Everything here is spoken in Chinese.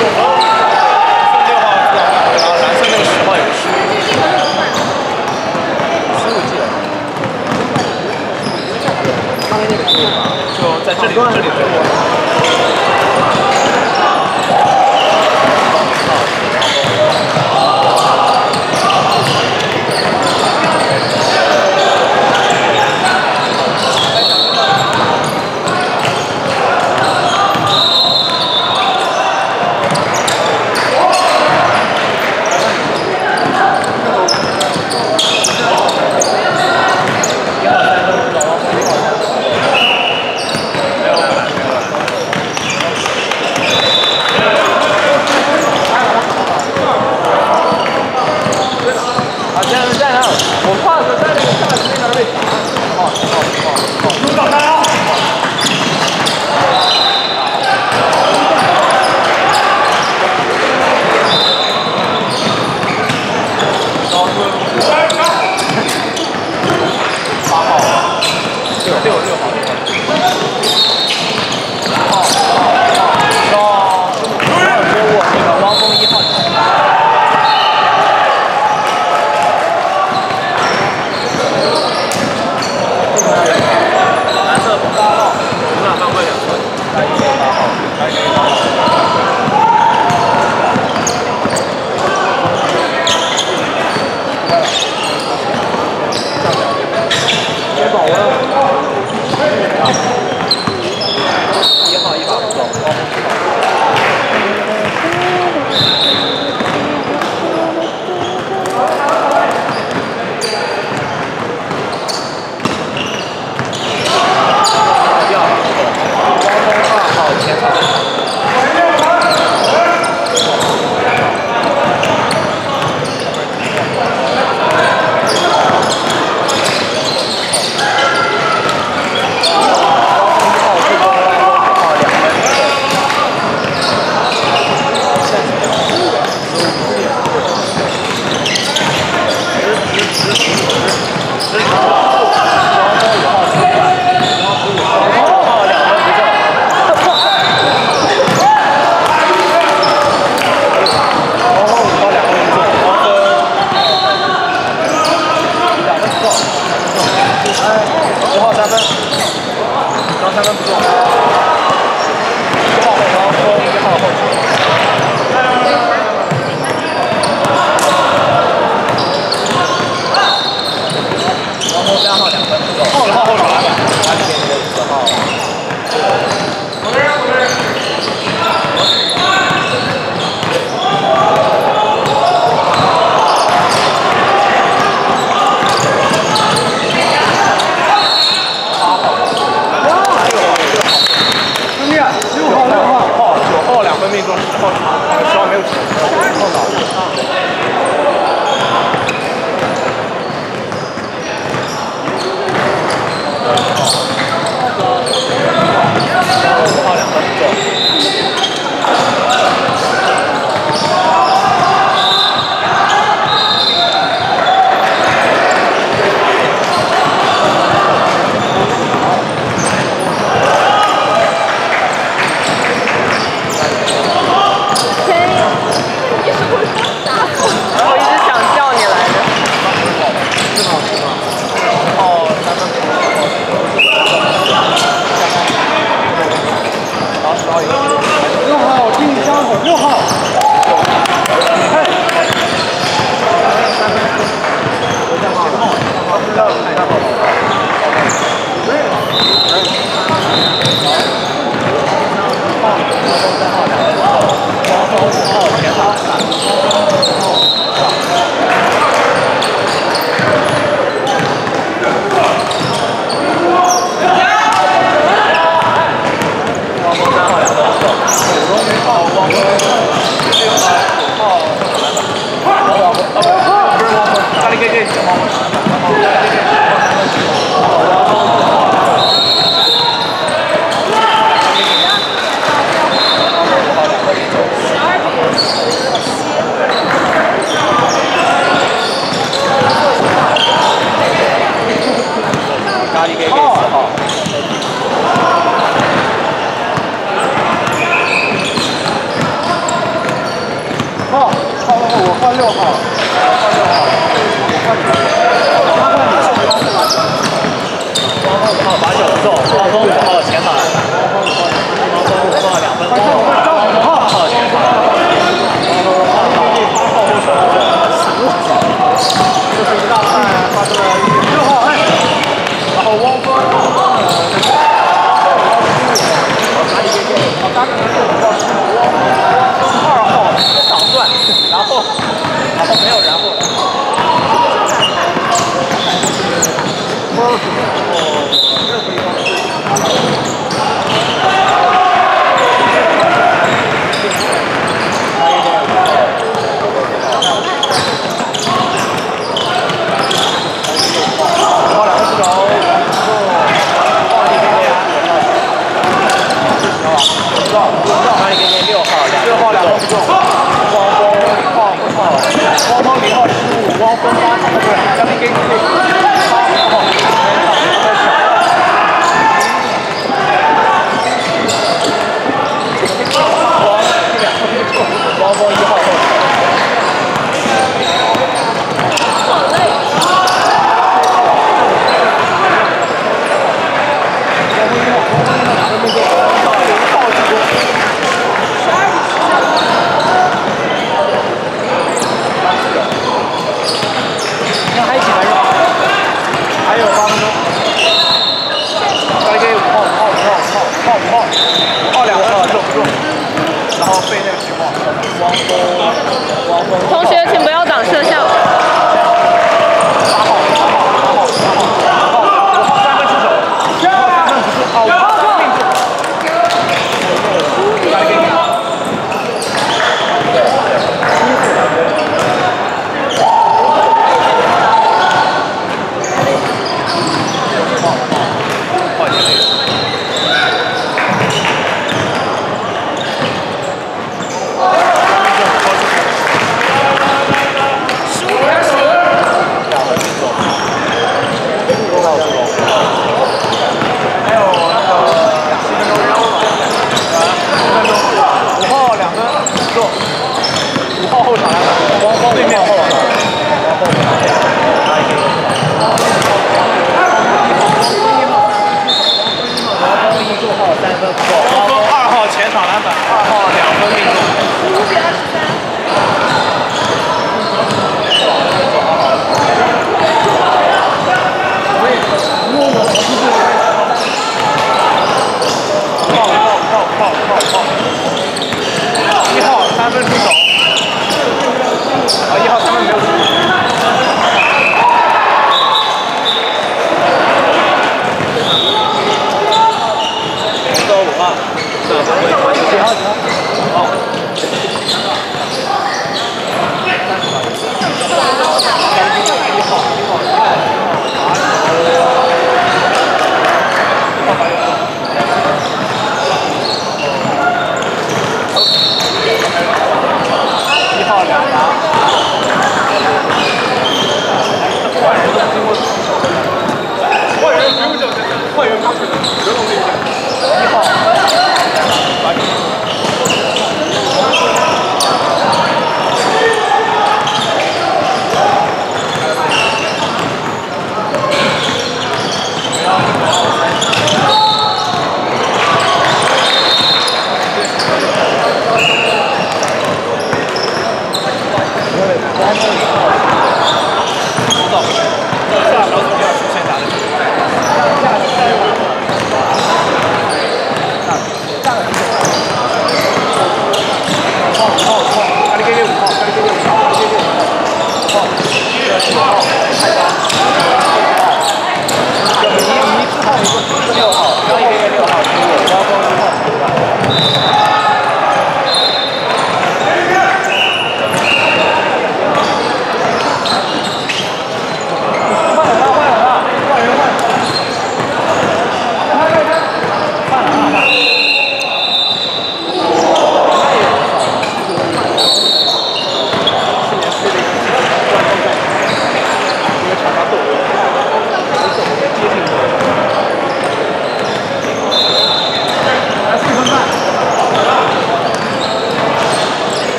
六号是蓝色内什嘛，也是十那个球员嘛，这里，是長く